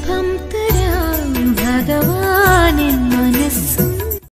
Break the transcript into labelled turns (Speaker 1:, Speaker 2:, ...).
Speaker 1: pump